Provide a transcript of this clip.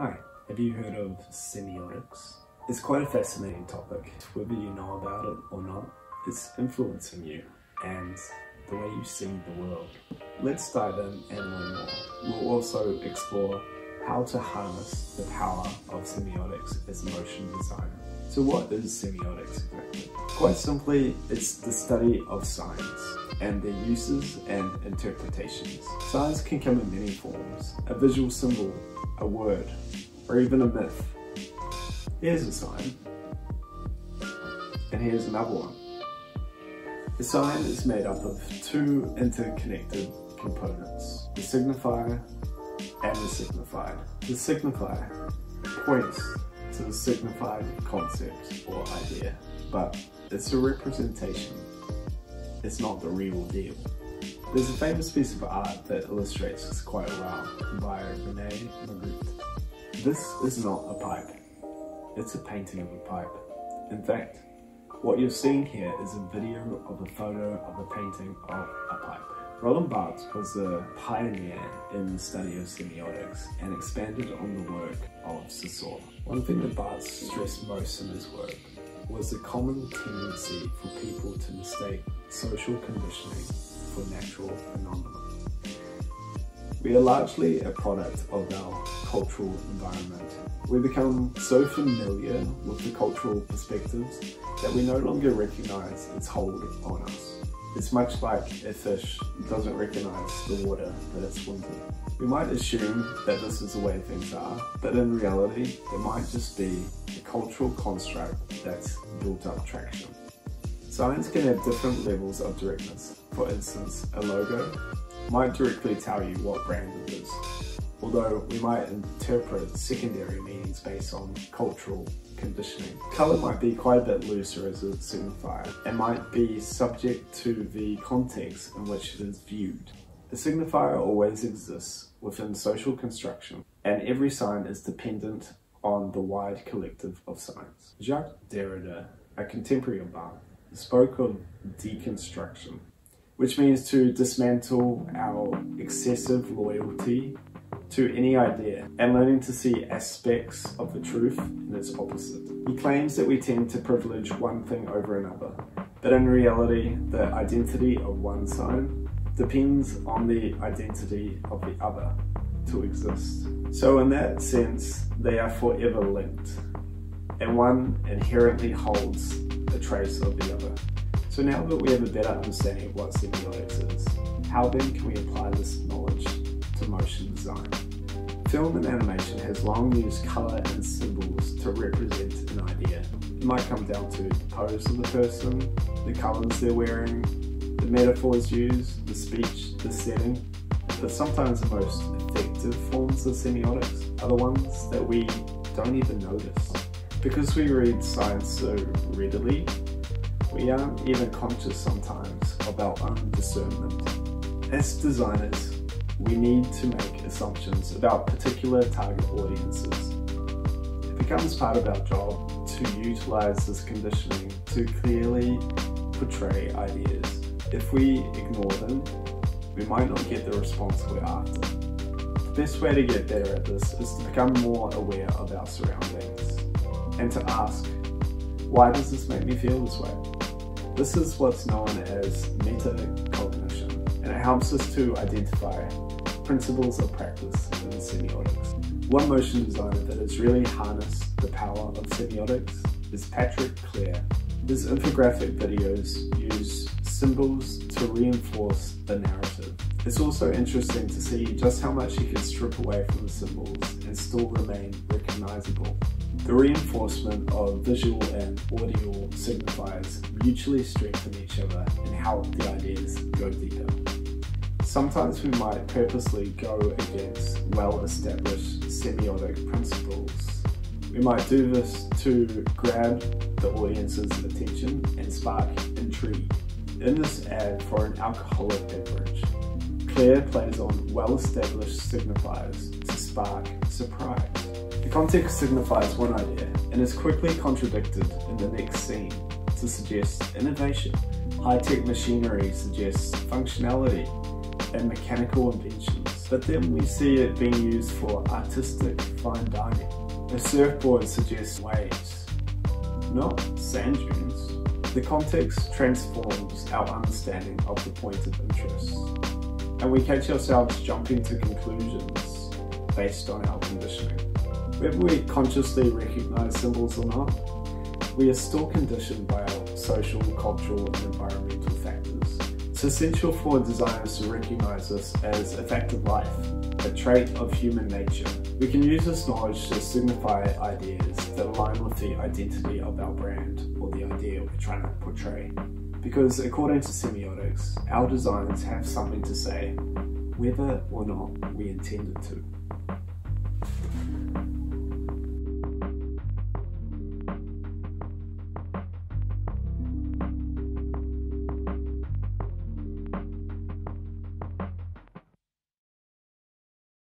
Hi, have you heard of semiotics? It's quite a fascinating topic. Whether you know about it or not, it's influencing you and the way you see the world. Let's dive in and learn more. We'll also explore how to harness the power of semiotics as motion designer. So what is semiotics exactly? Quite simply, it's the study of signs and their uses and interpretations. Signs can come in many forms. A visual symbol, a word, or even a myth. Here's a sign, and here's another one. The sign is made up of two interconnected components, the signifier and the signified. The signifier points to the signified concept or idea, but it's a representation. It's not the real deal. There's a famous piece of art that illustrates this quite well by Rene Magritte. This is not a pipe, it's a painting of a pipe. In fact, what you're seeing here is a video of a photo of a painting of a pipe. Roland Barthes was a pioneer in the study of semiotics and expanded on the work of Saussure. One thing that Barthes stressed most in his work was the common tendency for people to mistake social conditioning for natural phenomena. We are largely a product of our cultural environment. We become so familiar with the cultural perspectives that we no longer recognize its hold on us. It's much like a fish doesn't recognize the water that it swims in. We might assume that this is the way things are, but in reality, it might just be a cultural construct that's built up traction. Signs can have different levels of directness. For instance, a logo might directly tell you what brand it is, although we might interpret secondary meanings based on cultural conditioning. Colour might be quite a bit looser as a signifier and might be subject to the context in which it is viewed. A signifier always exists within social construction and every sign is dependent on the wide collective of signs. Jacques Derrida, a contemporary of Barthes, spoke of deconstruction, which means to dismantle our excessive loyalty to any idea and learning to see aspects of the truth in its opposite. He claims that we tend to privilege one thing over another, but in reality, the identity of one sign depends on the identity of the other to exist. So in that sense, they are forever linked, and one inherently holds a trace of the other. So now that we have a better understanding of what semiotics is, how then can we apply this knowledge to motion design? Film and animation has long used colour and symbols to represent an idea. It might come down to the pose of the person, the colours they're wearing, the metaphors used, the speech, the setting, but sometimes the most effective forms of semiotics are the ones that we don't even notice. Because we read signs so readily, we aren't even conscious sometimes of our own discernment. As designers, we need to make assumptions about particular target audiences. It becomes part of our job to utilize this conditioning to clearly portray ideas. If we ignore them, we might not get the response we're after. The best way to get better at this is to become more aware of our surroundings and to ask, why does this make me feel this way? This is what's known as metacognition, and it helps us to identify principles of practice in semiotics. One motion designer that has really harnessed the power of semiotics is Patrick Clair. His infographic videos use symbols to reinforce the narrative. It's also interesting to see just how much he can strip away from the symbols and still remain recognizable. The reinforcement of visual and audio signifiers mutually strengthen each other and help the ideas go deeper. Sometimes we might purposely go against well-established semiotic principles. We might do this to grab the audience's attention and spark intrigue. In this ad for an alcoholic beverage, Clair plays on well-established signifiers to spark surprise. The context signifies one idea and is quickly contradicted in the next scene to suggest innovation. High-tech machinery suggests functionality and mechanical inventions. but then we see it being used for artistic fine dining. A surfboard suggests waves, not sand dunes. The context transforms our understanding of the point of interest, and we catch ourselves jumping to conclusions based on our conditioning. Whether we consciously recognize symbols or not, we are still conditioned by our social, cultural, and environmental factors. It's essential for designers to recognize this as a fact of life, a trait of human nature. We can use this knowledge to signify ideas that align with the identity of our brand or the idea we're trying to portray. Because according to semiotics, our designs have something to say, whether or not we intended to.